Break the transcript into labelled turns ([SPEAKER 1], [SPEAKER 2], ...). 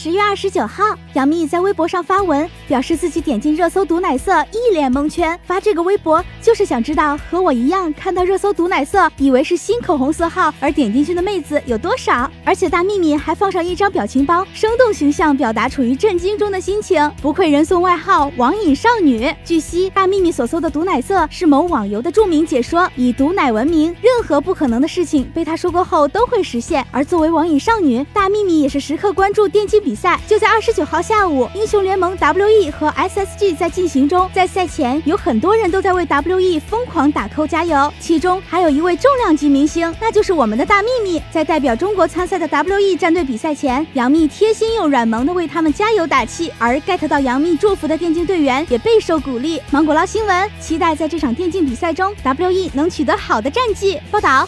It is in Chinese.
[SPEAKER 1] 十月二十九号，杨幂在微博上发文，表示自己点进热搜毒奶色，一脸蒙圈。发这个微博就是想知道和我一样看到热搜毒奶色，以为是新口红色号而点进去的妹子有多少。而且大幂幂还放上一张表情包，生动形象表达处于震惊中的心情，不愧人送外号网瘾少女。据悉，大幂幂所搜的毒奶色是某网游的著名解说，以毒奶闻名，任何不可能的事情被他说过后都会实现。而作为网瘾少女，大幂幂也是时刻关注电竞。比赛就在二十九号下午，英雄联盟 WE 和 SSG 在进行中。在赛前，有很多人都在为 WE 疯狂打 call 加油，其中还有一位重量级明星，那就是我们的大幂幂。在代表中国参赛的 WE 战队比赛前，杨幂贴心又软萌的为他们加油打气，而 get 到杨幂祝福的电竞队员也备受鼓励。芒果捞新闻期待在这场电竞比赛中，WE 能取得好的战绩。报道。